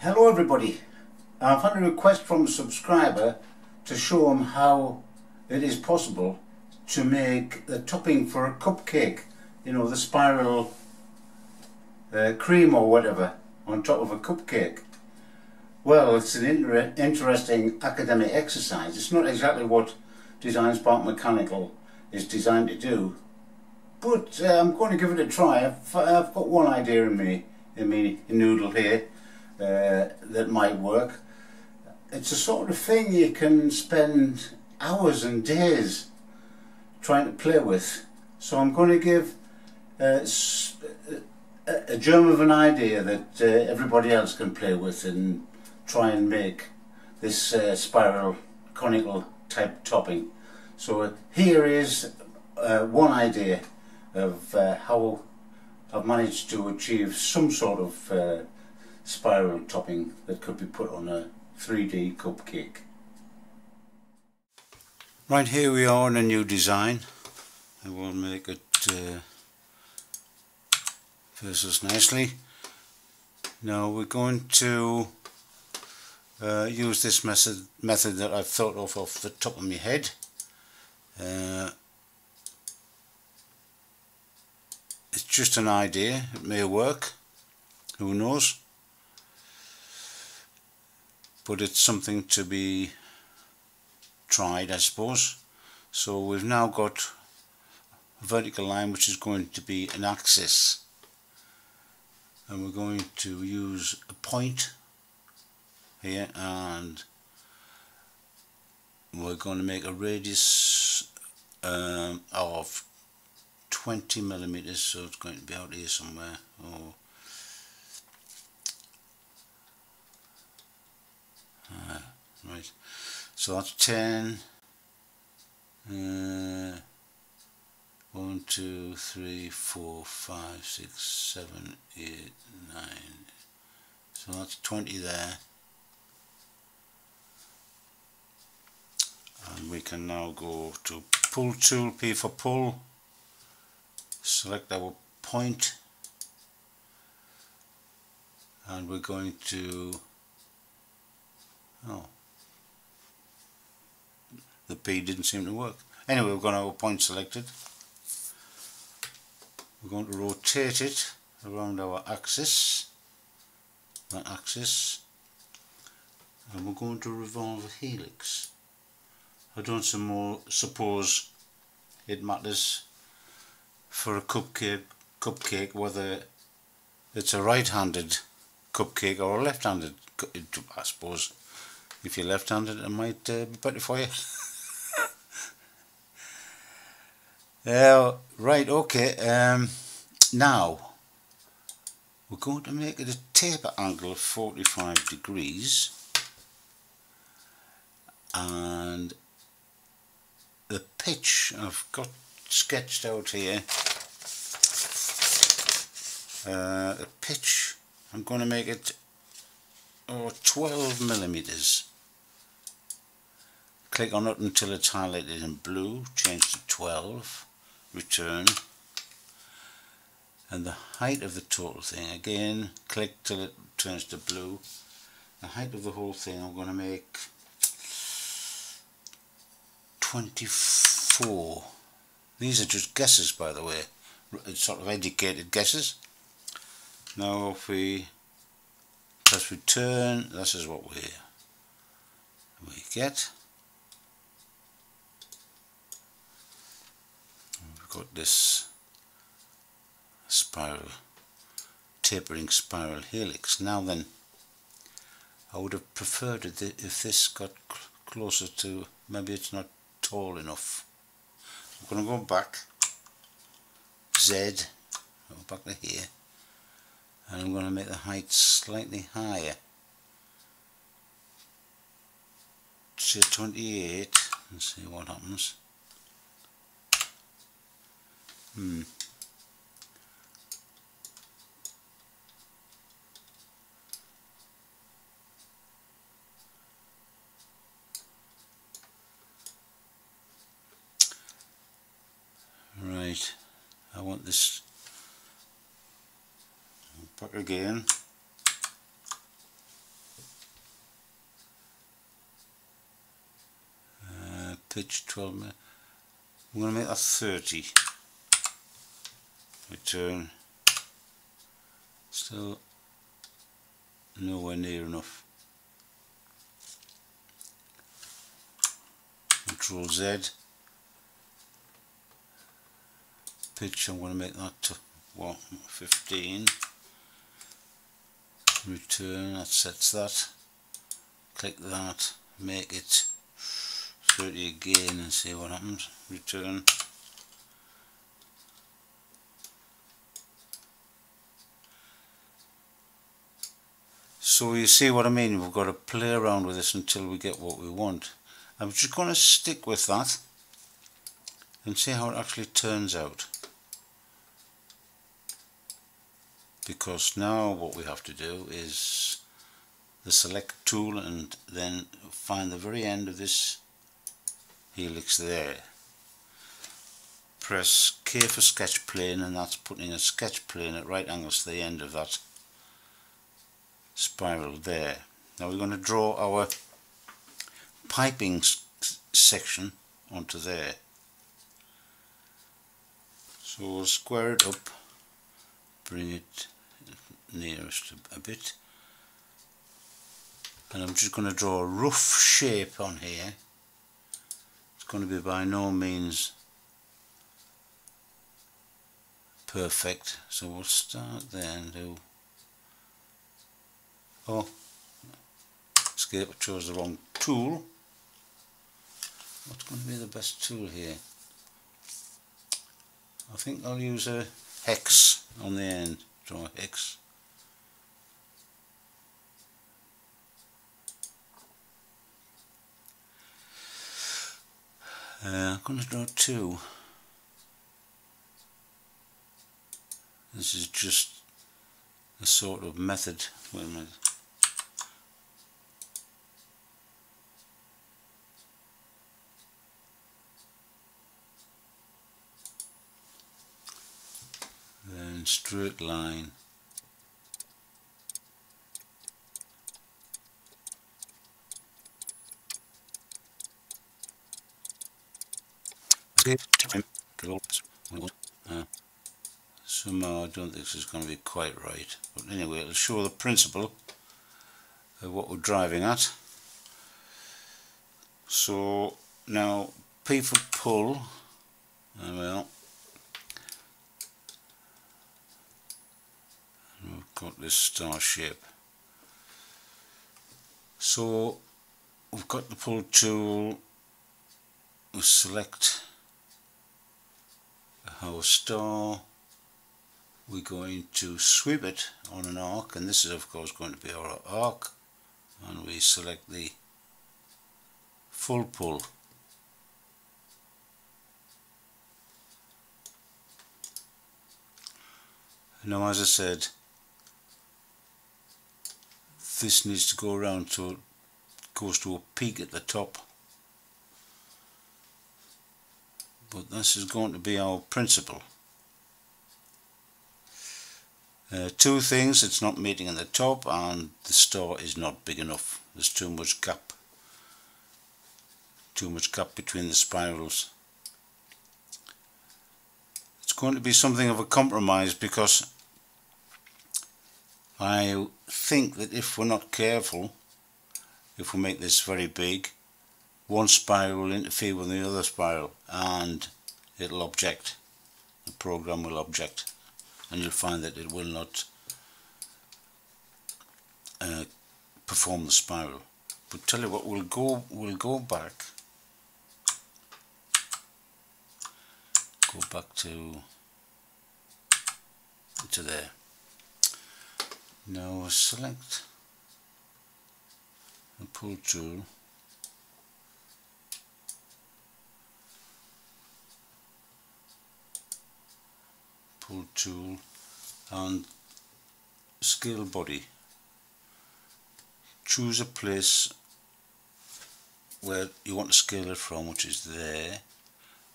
Hello everybody. I've had a request from a subscriber to show them how it is possible to make the topping for a cupcake. You know, the spiral uh, cream or whatever on top of a cupcake. Well, it's an inter interesting academic exercise. It's not exactly what DesignSpark Mechanical is designed to do, but uh, I'm going to give it a try. I've, I've got one idea in me, in me noodle here uh, that might work. It's a sort of thing you can spend hours and days trying to play with. So I'm going to give uh, a germ of an idea that uh, everybody else can play with and try and make this uh, spiral conical type topping. So uh, here is uh, one idea of uh, how I've managed to achieve some sort of uh, spiral topping that could be put on a 3D cupcake. Right here we are in a new design. I will make it uh, versus nicely. Now we're going to uh, use this method method that I've thought of off the top of my head. Uh, it's just an idea, it may work, who knows but it's something to be tried I suppose. So we've now got a vertical line which is going to be an axis. And we're going to use a point here and we're going to make a radius um, of 20 millimeters so it's going to be out here somewhere or uh, right. So that's 10 uh, 1 2 3 4 5 6 7 8 9 so that's 20 there. And we can now go to pull tool P for pull. Select our point. And we're going to oh. The P didn't seem to work. Anyway we've got our point selected. We're going to rotate it around our axis that axis and we're going to revolve a helix. I don't suppose it matters for a cupcake cupcake whether it's a right-handed cupcake or a left-handed I suppose if you're left-handed it might uh, be better for you. Uh, right okay um, now we're going to make it a taper angle of 45 degrees and the pitch I've got sketched out here uh, a pitch I'm going to make it oh, 12 millimeters. Click on it until it's highlighted in blue change to 12 return. And the height of the total thing again click till it turns to blue. The height of the whole thing I'm going to make 24 these are just guesses by the way. It's sort of educated guesses. Now if we press return. This is what we we get. We've got this spiral tapering spiral helix. Now then I would have preferred it if this got closer to maybe it's not tall enough. I'm going to go back. Z, go back to here, and I'm going to make the height slightly higher to 28 and see what happens. Hmm. right I want this but again, uh, pitch 12, I'm going to make that 30. Return, still nowhere near enough. Control Z, pitch I'm going to make that to what, 15 return that sets that. Click that make it 30 again and see what happens. Return. So you see what I mean? We've got to play around with this until we get what we want. I'm just going to stick with that and see how it actually turns out because now what we have to do is the select tool and then find the very end of this helix there. Press K for sketch plane and that's putting a sketch plane at right angles to the end of that spiral there. Now we're going to draw our piping section onto there. So we'll square it up bring it nearest a bit. And I'm just going to draw a rough shape on here. It's going to be by no means perfect. So we'll start there and do oh escape I chose the wrong tool. What's going to be the best tool here? I think I'll use a hex on the end draw a hex Uh, I'm going to draw two. This is just a sort of method. Wait a minute. Then straight line. Uh, somehow I don't think this is going to be quite right. But anyway, it'll show the principle of what we're driving at. So now P for pull, uh, well, we've got this star shape. So we've got the pull tool, we select our star we're going to sweep it on an arc and this is of course going to be our arc. And we select the full pull. Now as I said this needs to go around so it goes to a peak at the top but this is going to be our principle. Uh, two things, it's not meeting in the top and the star is not big enough. There's too much gap. Too much gap between the spirals. It's going to be something of a compromise because I think that if we're not careful, if we make this very big, one spiral will interfere with the other spiral and it'll object. The program will object and you'll find that it will not uh, perform the spiral. But tell you what we'll go we'll go back go back to to there. Now select the pull tool pull tool and scale body. Choose a place where you want to scale it from which is there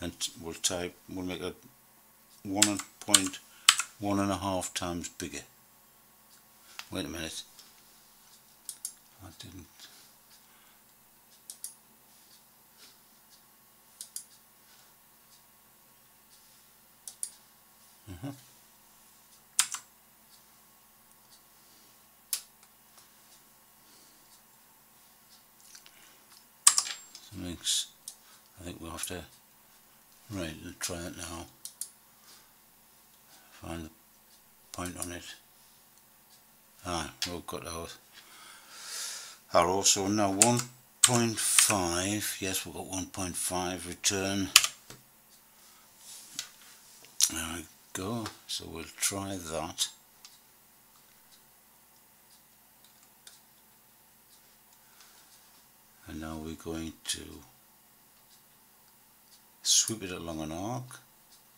and we'll type we'll make it one point one and a half times bigger. Wait a minute. I didn't settings I think we'll have to right let's try it now. Find the point on it. Ah we've got our are also now 1.5 yes we've got 1.5 return. There we go. So we'll try that and now we're going to sweep it along an arc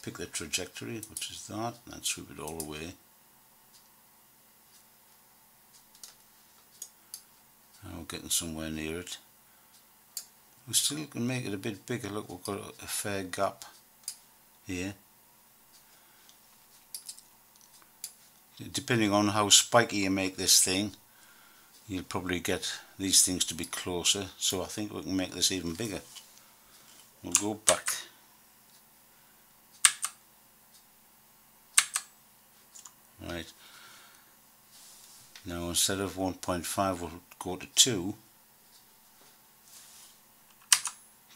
pick the trajectory which is that and sweep it all the way. And we're getting somewhere near it. We still can make it a bit bigger. Look we've got a fair gap here. Depending on how spiky you make this thing you'll probably get these things to be closer so I think we can make this even bigger. We'll go back. Right. Now instead of 1.5 we'll go to 2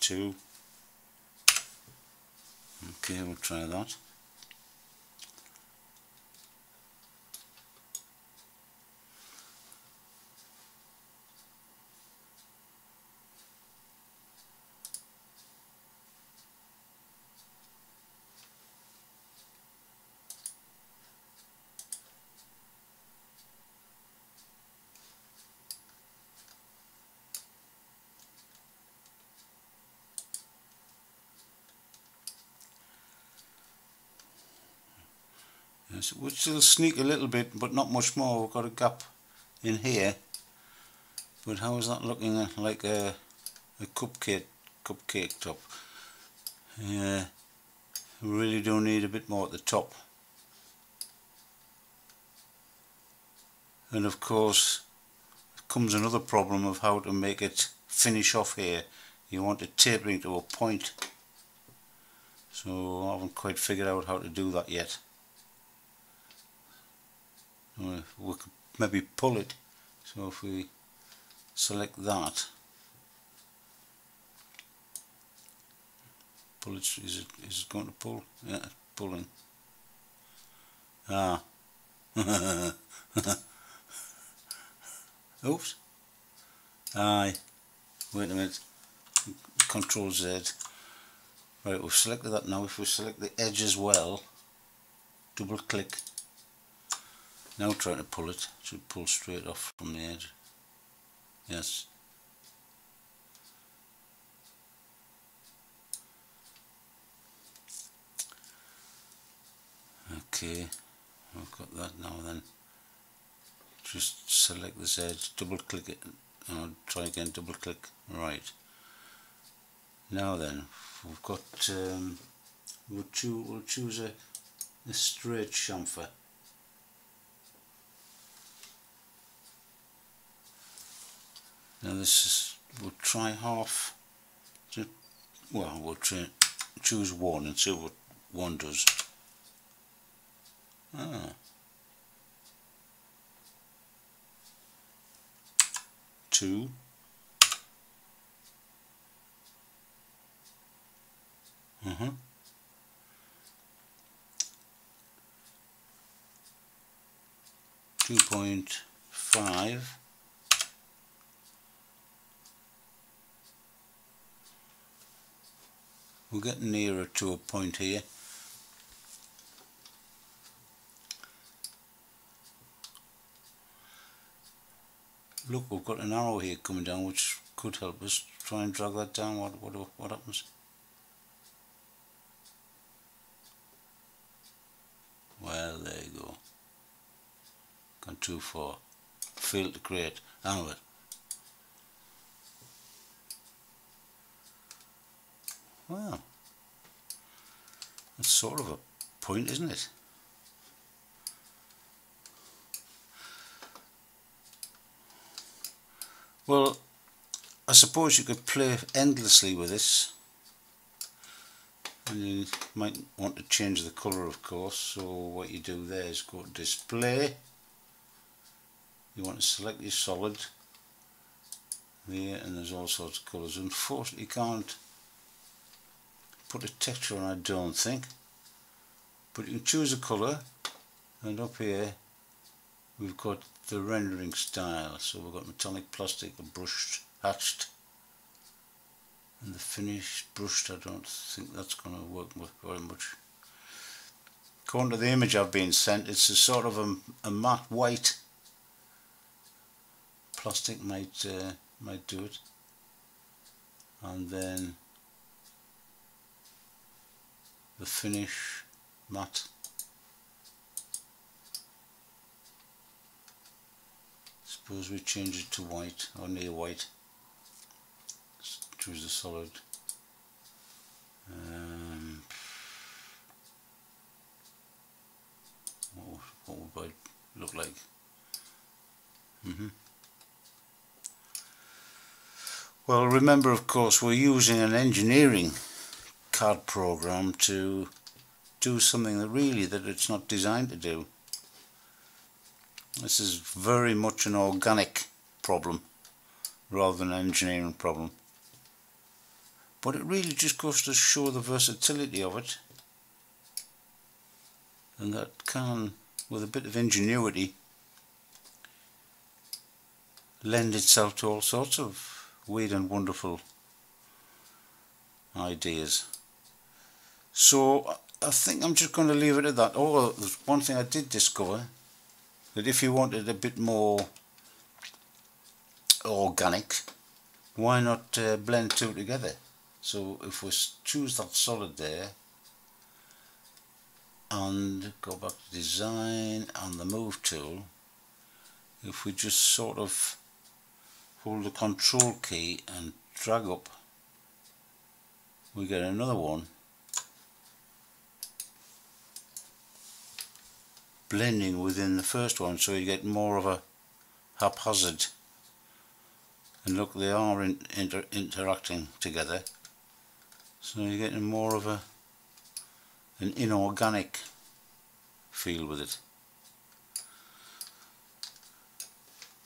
2 okay we'll try that Yes, we'll still sneak a little bit, but not much more. We've got a gap in here. But how is that looking uh, like a, a cupcake, cupcake top? Yeah, we really do need a bit more at the top. And of course, comes another problem of how to make it finish off here. You want it tapering to a point. So I haven't quite figured out how to do that yet we could maybe pull it. So if we select that pull it is it is it going to pull? Yeah pulling. Ah. Oops. Aye. Wait a minute. Control Z. Right we've selected that now. If we select the edge as well double click now trying to pull it, should pull straight off from the edge. Yes. Okay, I've got that now then. Just select this edge, double click it, uh, try again, double click, right. Now then, we've got, um, we'll, choose, we'll choose a, a straight chamfer. Now this is, we'll try half, to, well we'll try, choose one and see what one does. Ah. Two. Uh-huh. Two point five. We're getting nearer to a point here. Look we've got an arrow here coming down which could help us try and drag that down what what what happens? Well there you go. Gone too far. Failed to create. Onward Well, that's sort of a point, isn't it? Well, I suppose you could play endlessly with this. And you might want to change the colour of course, so what you do there is go to display. You want to select your solid there and there's all sorts of colours unfortunately you can't put a texture on I don't think. But you can choose a colour and up here we've got the rendering style. So we've got metallic plastic and brushed hatched. And the finished brushed I don't think that's going to work very much. According to the image I've been sent it's a sort of a, a matte white. Plastic might uh, might do it. And then the finish matte suppose we change it to white or near white. Choose the solid. Um, what, would I look like? Mm -hmm. well remember of course we're using an engineering CAD program to do something that really that it's not designed to do. This is very much an organic problem rather than an engineering problem. But it really just goes to show the versatility of it. And that can with a bit of ingenuity lend itself to all sorts of weird and wonderful ideas so I think I'm just going to leave it at that. Oh there's one thing I did discover that if you wanted a bit more organic why not uh, blend two together? So if we choose that solid there and go back to design and the move tool if we just sort of hold the control key and drag up we get another one blending within the first one so you get more of a haphazard and look they are in, inter, interacting together so you're getting more of a an inorganic feel with it.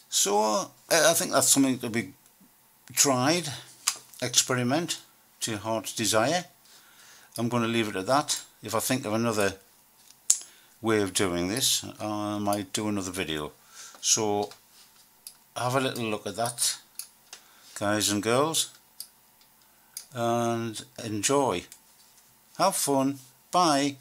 So uh, I think that's something to be tried, experiment to your heart's desire. I'm going to leave it at that. If I think of another way of doing this, I might do another video. So have a little look at that, guys and girls and enjoy. Have fun. Bye.